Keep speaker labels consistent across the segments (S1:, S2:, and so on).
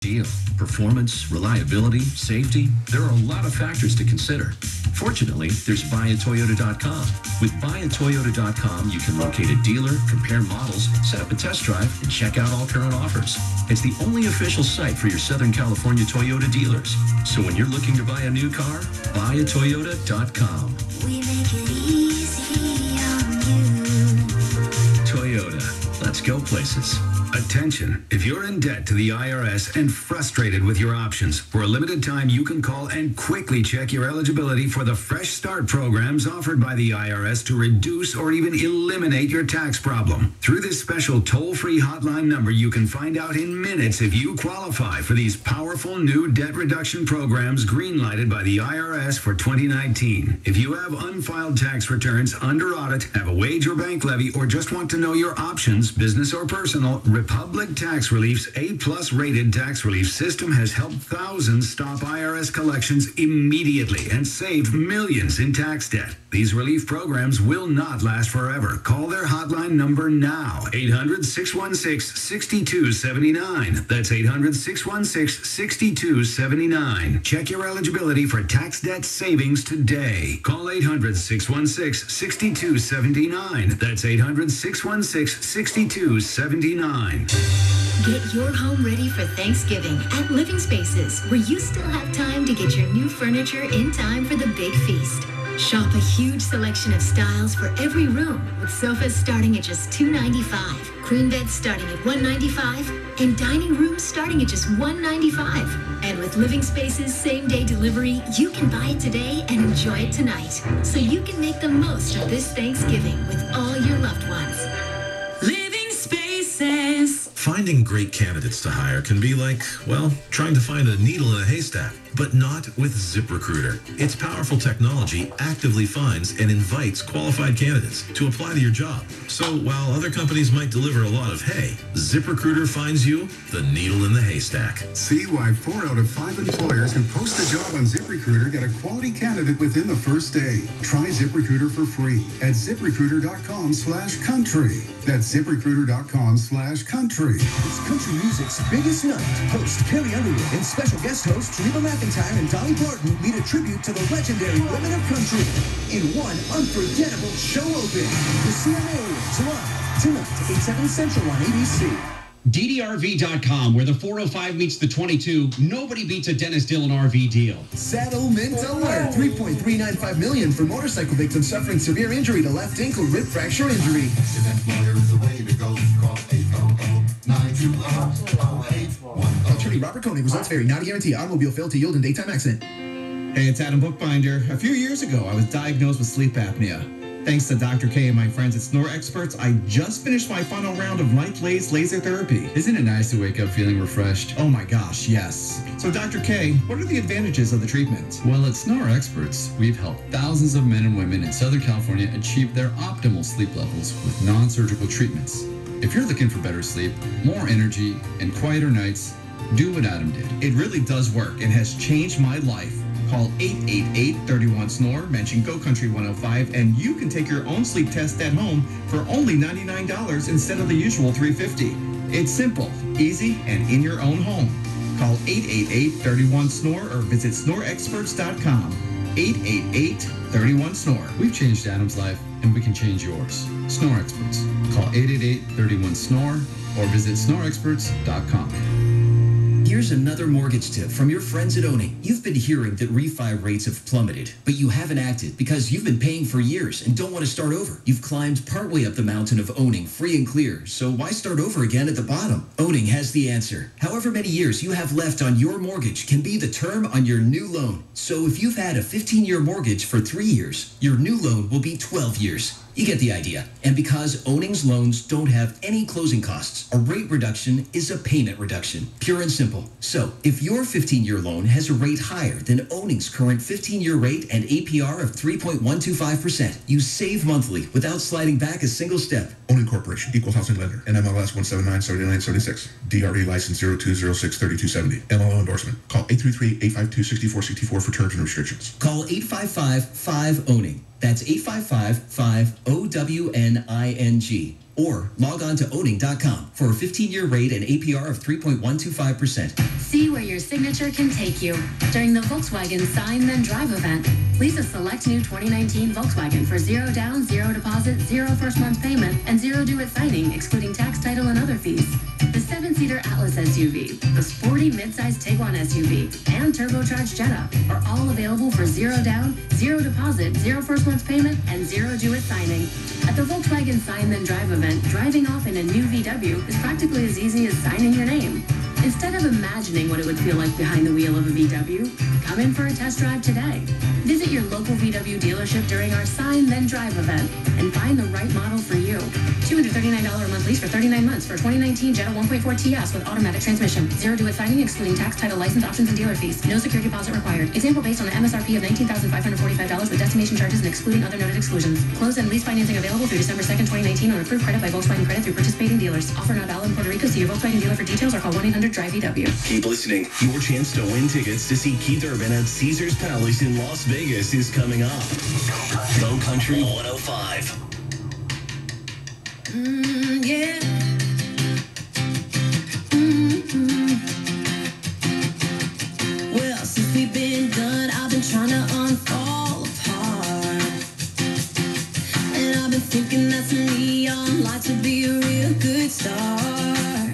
S1: deal. Performance, reliability, safety, there are a lot of factors to consider. Fortunately, there's buyatoyota.com. With buyatoyota.com, you can locate a dealer, compare models, set up a test drive, and check out all current offers. It's the only official site for your Southern California Toyota dealers. So when you're looking to buy a new car, buyatoyota.com.
S2: We make it easy on you.
S1: Toyota. Let's go places.
S3: Attention, if you're in debt to the IRS and frustrated with your options, for a limited time you can call and quickly check your eligibility for the Fresh Start programs offered by the IRS to reduce or even eliminate your tax problem. Through this special toll-free hotline number, you can find out in minutes if you qualify for these powerful new debt reduction programs greenlighted by the IRS for 2019. If you have unfiled tax returns under audit, have a wage or bank levy, or just want to know your options, business or personal, Republic Tax Relief's A-plus rated tax relief system has helped thousands stop IRS collections immediately and saved millions in tax debt. These relief programs will not last forever. Call their hotline number now, 800-616-6279. That's 800-616-6279. Check your eligibility for tax debt savings today. Call 800-616-6279. That's 800-616-6279.
S4: Get your home ready for Thanksgiving at Living Spaces, where you still have time to get your new furniture in time for the big feast. Shop a huge selection of styles for every room, with sofas starting at just 295, queen beds starting at 195, and dining rooms starting at just 195. And with Living Spaces same day delivery, you can buy it today and enjoy it tonight. So you can make the most of this Thanksgiving with all your loved ones.
S5: Finding great candidates to hire can be like, well, trying to find a needle in a haystack, but not with ZipRecruiter. Its powerful technology actively finds and invites qualified candidates to apply to your job. So while other companies might deliver a lot of hay, ZipRecruiter finds you the needle in the haystack.
S6: See why four out of five employers who post a job on ZipRecruiter get a quality candidate within the first day. Try ZipRecruiter for free at ziprecruiter.com slash country. That's ziprecruiter.com slash country.
S7: It's country music's biggest night. Host Carrie Underwood and special guest hosts Reba McEntire and Dolly Parton lead a tribute to the legendary women of country in one unforgettable show open. The CMA Awards live tonight, 8, 7 Central on ABC.
S8: DDRV.com, where the 405 meets the 22. Nobody beats a Dennis Dillon RV deal.
S7: Settlement alert! 3.395 million for motorcycle victims suffering severe injury to left ankle rib fracture injury. Attorney Robert Coney results vary, not a guarantee. Automobile failed to yield in daytime accident.
S9: Hey, it's Adam Bookbinder. A few years ago, I was diagnosed with sleep apnea. Thanks to Dr. K and my friends at Snore Experts, I just finished my final round of light laser laser therapy.
S10: Isn't it nice to wake up feeling refreshed?
S9: Oh my gosh, yes. So, Dr. K, what are the advantages of the treatment?
S10: Well, at Snore Experts, we've helped thousands of men and women in Southern California achieve their optimal sleep levels with non surgical treatments. If you're looking for better sleep, more energy, and quieter nights, do what Adam did.
S9: It really does work and has changed my life. Call 888-31-SNORE, mention Go Country 105, and you can take your own sleep test at home for only $99 instead of the usual 350. It's simple, easy, and in your own home. Call 888-31-SNORE or visit snoreexperts.com. 888-31-SNORE.
S10: We've changed Adam's life, and we can change yours. Snore Experts. Call 888-31-SNORE or visit snoreexperts.com.
S11: Here's another mortgage tip from your friends at Owning. You've been hearing that refi rates have plummeted, but you haven't acted because you've been paying for years and don't want to start over. You've climbed partway up the mountain of owning free and clear, so why start over again at the bottom? Owning has the answer. However many years you have left on your mortgage can be the term on your new loan. So if you've had a 15-year mortgage for three years, your new loan will be 12 years. You get the idea. And because Owning's loans don't have any closing costs, a rate reduction is a payment reduction. Pure and simple. So, if your 15-year loan has a rate higher than Owning's current 15-year rate and APR of 3.125%, you save monthly without sliding back a single step.
S12: Owning Corporation, Equal Housing Lender, NMLS 1797976, DRE license 02063270, MLO endorsement. Call 833-852-6464 for terms and restrictions.
S11: Call 855-5-OWNING. That's 855-5-O-W-N-I-N-G. Or log on to owning.com for a 15-year rate and APR of 3.125%.
S4: See where your signature can take you during the Volkswagen Sign Then Drive event. Lease a select new 2019 Volkswagen for zero down, zero deposit, zero first month payment, and zero due at signing, excluding tax, title, and other fees. The seven-seater Atlas SUV, the sporty midsize Tiguan SUV, and turbocharged Jetta are all available for zero down, zero deposit, zero first month payment, and zero due at signing. At the Volkswagen Sign Then Drive event, driving off in a new VW is practically as easy as signing your name. Instead of imagining what it would feel like behind the wheel of a VW, come in for a test drive today. Visit your local VW dealership during our Sign Then Drive event and find the right model for you. $239 a month lease for 39 months for 2019 Jetta 1.4 TS with automatic transmission. Zero due at signing, excluding tax, title, license, options, and dealer fees. No security deposit required. Example based on the MSRP of $19,545 with destination charges and excluding other noted exclusions. Close and lease financing available through December 2nd, 2019 on approved credit by Volkswagen Credit through participating dealers. Offer not valid in Puerto Rico. See your Volkswagen dealer for details or call 1-800-DRIVE-VW.
S13: Keep listening. Your chance to win tickets to see Keith Urban at Caesars Palace in Las Vegas is coming up. Go Country 105.
S14: Mm, yeah. Mm-hmm. Well, since we've been done, I've been trying to unfall apart. And I've been thinking that some neon lights would be a real good start.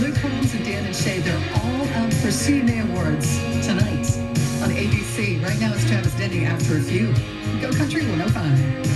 S15: Luke Combs and Dan and Shay, they're all up for CMA Awards tonight on ABC. Right now it's Travis Denning after a few. Go Country 105.